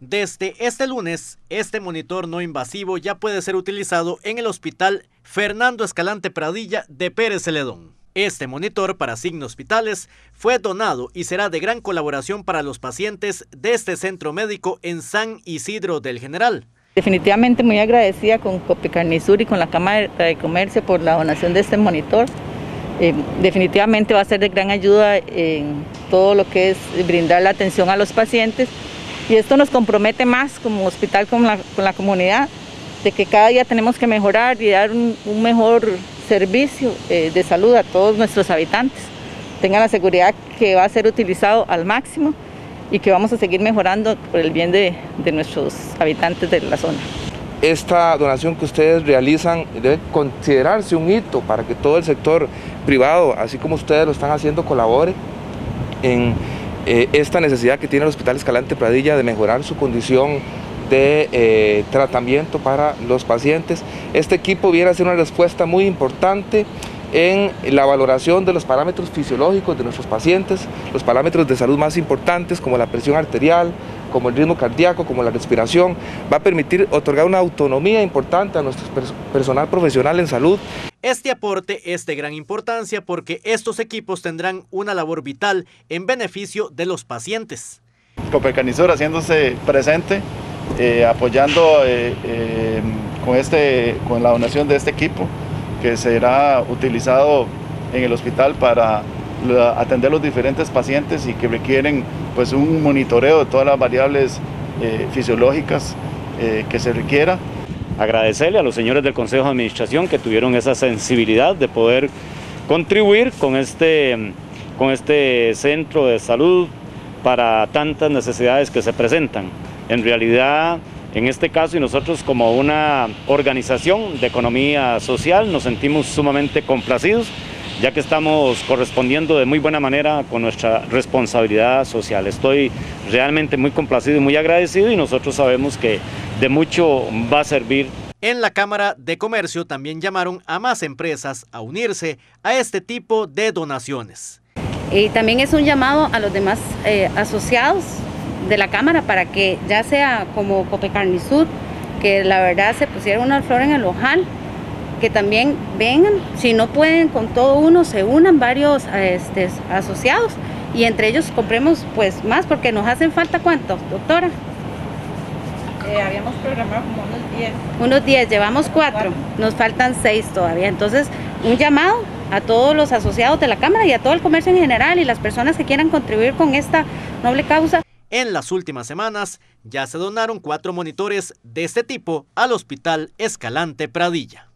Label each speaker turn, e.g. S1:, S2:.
S1: Desde este lunes, este monitor no invasivo ya puede ser utilizado en el Hospital Fernando Escalante Pradilla de Pérez Celedón. Este monitor para signos vitales fue donado y será de gran colaboración para los pacientes de este centro médico en San Isidro del General.
S2: Definitivamente muy agradecida con Copicarnisur y con la Cámara de Comercio por la donación de este monitor. Eh, definitivamente va a ser de gran ayuda en todo lo que es brindar la atención a los pacientes y esto nos compromete más como hospital con la, con la comunidad, de que cada día tenemos que mejorar y dar un, mejor servicio eh, de salud a todos nuestros habitantes. Tengan la seguridad que va a ser utilizado al máximo y que vamos a seguir mejorando por el bien de, de nuestros habitantes de la zona.
S3: Esta donación que ustedes realizan debe considerarse un hito para que todo el sector privado, así como ustedes lo están haciendo, colabore en eh, esta necesidad que tiene el Hospital Escalante Pradilla de mejorar su condición de eh, tratamiento para los pacientes. Este equipo viene a ser una respuesta muy importante en la valoración de los parámetros fisiológicos de nuestros pacientes, los parámetros de salud más importantes como la presión arterial, como el ritmo cardíaco, como la respiración, va a permitir otorgar una autonomía importante a nuestro personal profesional en salud.
S1: Este aporte es de gran importancia porque estos equipos tendrán una labor vital en beneficio de los pacientes.
S4: Copercanisur haciéndose presente, eh, apoyando eh, eh, con, este, con la donación de este equipo que será utilizado en el hospital para atender los diferentes pacientes y que requieren pues un monitoreo de todas las variables fisiológicas que se requiera
S5: agradecerle a los señores del Consejo de Administración que tuvieron esa sensibilidad de poder contribuir con este, con este centro de salud para tantas necesidades que se presentan. En realidad, en este caso, y nosotros como una organización de economía social, nos sentimos sumamente complacidos ya que estamos correspondiendo de muy buena manera con nuestra responsabilidad social. Estoy realmente muy complacido y muy agradecido y nosotros sabemos que de mucho va a servir.
S1: En la Cámara de Comercio también llamaron a más empresas a unirse a este tipo de donaciones.
S6: Y también es un llamado a los demás eh, asociados de la Cámara para que ya sea como Copecarnisud, que la verdad se pusiera una flor en el ojal que también vengan, si no pueden con todo uno, se unan varios este, asociados y entre ellos compremos pues más porque nos hacen falta cuántos, doctora.
S2: Eh, habíamos programado como unos 10.
S6: Unos 10, llevamos 4, nos faltan 6 todavía. Entonces, un llamado a todos los asociados de la Cámara y a todo el comercio en general y las personas que quieran contribuir con esta noble causa.
S1: En las últimas semanas ya se donaron cuatro monitores de este tipo al Hospital Escalante Pradilla.